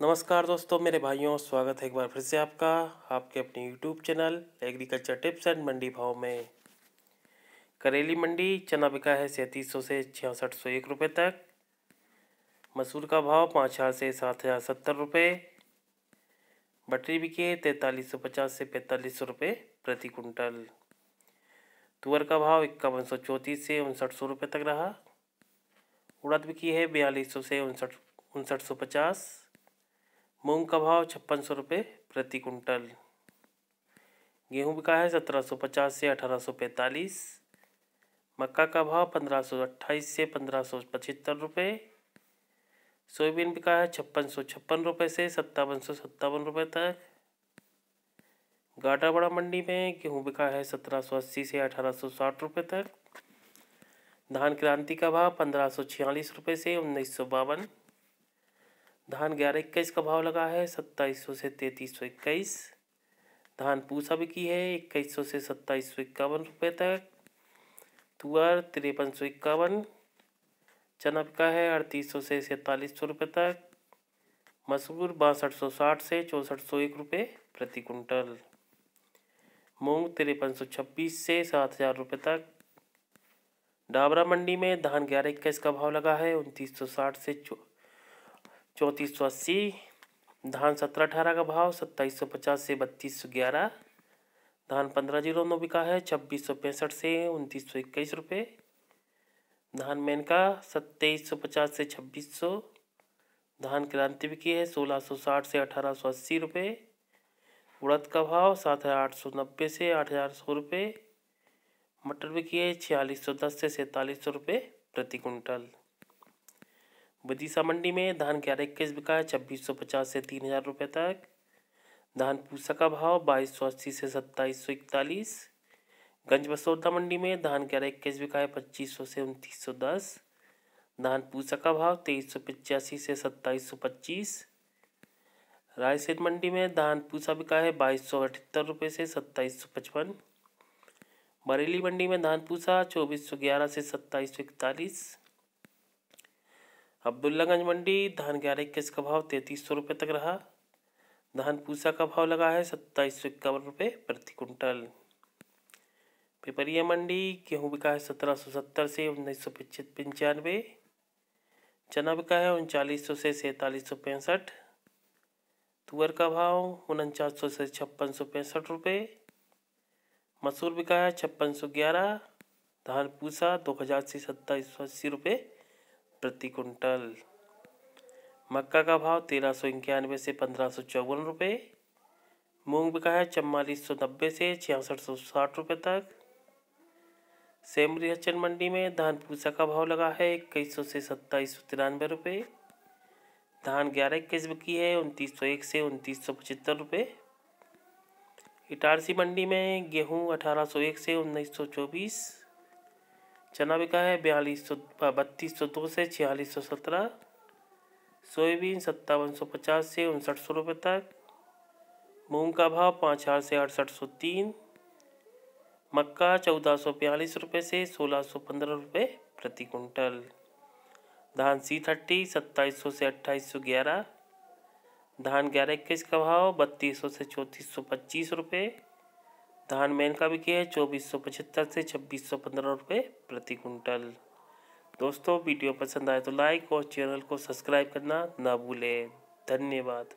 नमस्कार दोस्तों, मेरे भाइयों, स्वागत है एक बार फिर से आपका, आपके अपने YouTube channel agriculture tips and mandi bhav में। करेली मंडी, चना बिका है सैंतीस सौ से छियासठ सौ एक रुपये तक। मसूर का भाव पाँच हज़ार से सात हज़ार सत्तर रुपये बटरी बिकी तैंतालीस सौ पचास से पैंतालीस सौ रुपये प्रति कुंटल तुअर का भाव इक्यावन सौ चौंतीस से उनसठ सौ रुपये तक रहा। उड़द बिकी है बयालीस सौ से उनसठ उनसठ सौ पचास। मूंग का भाव छप्पन सौ रुपये प्रति कुंटल गेहूँ बिका है सत्रह सौ पचास से अठारह सौ पैंतालीस। मक्का का भाव पंद्रह सौ अट्ठाईस से पंद्रह सौ पचहत्तर रुपये। सोयाबीन बिका है छप्पन सौ छप्पन रुपये से सत्तावन सौ सत्तावन रुपये तक। गाटा बड़ा मंडी में गेहूँ बिका है सत्रह सौ अस्सी से अठारह सौ साठ रुपये तक। धान क्रांति का भाव पंद्रह सौ छियालीस रुपये से उन्नीस सौ बावन। धान ग्यारह इक्कीस का भाव लगा है, सत्ताईस सौ से तैंतीस सौ इक्कीस। धान पूसा भी की है, इक्कीस सौ से सत्ताईस सौ इक्यावन रुपये तक। तुअर तिरपन सौ इक्यावन। चना बिका है अड़तीस सौ से सैंतालीस सौ रुपये तक। मसूर बासठ सौ साठ से चौंसठ सौ एक रुपये प्रति कुंटल मूंग तिरपन सौ छब्बीस से सात हज़ार रुपये तक। डाबरा मंडी में धान ग्यारह इक्कीस का भाव लगा है, उनतीस सौ साठ से चौंतीस सौ अस्सी, धान सत्रह अठारह का भाव, सत्ताईस सौ पचास से बत्तीस सौ ग्यारह, धान पंद्रह ज़ीरो नौ बिका है, छब्बीस सौ पैंसठ से उनतीस सौ इक्कीस रुपये धान मेनका सत्ताईस सौ पचास से छब्बीस सौ, धान क्रांति बिकी है सोलह सौ साठ से अठारह सौ अस्सी रुपये उड़द का भाव सात हज़ार आठ सौ नब्बे से आठ हज़ार सौ रुपये मटर बिकी है छियालीस सौ दस से सैंतालीस सौ रुपये प्रति कुंटल विदिशा मंडी में धान ग्यारह इक्कीस बिका है छब्बीस सौ पचास से तीन हज़ार रुपये तक। धान पूसा का भाव बाईस सौ अस्सी से सत्ताईस सौ इकतालीस। गंज बसौदा मंडी में धान ग्यारह इक्कीस बिका है पच्चीस सौ से उनतीस सौ दस। धान पूसा का भाव तेईस सौ पचासी से सत्ताईस सौ पच्चीस। रायसेन मंडी में धान पूसा बिका है बाईस सौ अठहत्तर रुपये से सत्ताईस सौ पचपन। बरेली मंडी में धान पूसा चौबीस सौ ग्यारह से सत्ताईस सौ इकतालीस। अब्दुल्लागंज मंडी, धान ग्यारह इक्कीस का भाव तैंतीस सौ रुपये तक रहा। धान पूसा का भाव लगा है सत्ताईस सौ इक्यावन रुपये प्रति कुंटल पिपरिया मंडी, गेहूँ बिका है सत्रह सौ सत्तर से उन्नीस सौ पंचानवे। चना बिका है उनचालीस सौ से सैंतालीस सौ पैंसठ। तुअर का भाव उनचास सौ से छप्पन सौ पैंसठ रुपये मसूर बिका है छप्पन सौ ग्यारह। धान पूसा दो हज़ार से सत्ताईस सौ अस्सी रुपये प्रति कुंटल मक्का का भाव तेरह सौ इक्यानवे से पंद्रह सौ चौवन रुपये मूंग बिका है चवालीस सौ नब्बे से छियासठ सौ साठ रुपये तक। सेमरी हचन मंडी में धान पूसा का भाव लगा है इक्कीस सौ से सत्ताईस सौ तिरानवे रुपये धान ग्यारह इक्कीस बिकी है, उनतीस सौ एक से उनतीस सौ पचहत्तर रुपये इटारसी मंडी में गेहूँ अठारह सौ एक से उन्नीस सौ चौबीस। चना बिका है बयालीस सौ बत्तीस सौ दो से छियालीस सौ सत्रह। सोयाबीन सत्तावन सौ पचास से उनसठ सौ रुपये तक। मूंग का भाव पाँच हज़ार से अड़सठ सौ तीन। मक्का चौदह सौ बयालीस रुपये से सोलह सौ पंद्रह रुपये प्रति कुंटल धान सी थर्टी सत्ताईस सौ से अट्ठाईस सौ ग्यारह। धान ग्यारह इक्कीस का भाव बत्तीस सौ से चौंतीस सौ पच्चीस रुपये धान मैन का भी किया है, चौबीस सौ पचहत्तर से छब्बीस सौ पंद्रह रुपये प्रति कुंटल दोस्तों, वीडियो पसंद आए तो लाइक और चैनल को सब्सक्राइब करना ना भूलें। धन्यवाद।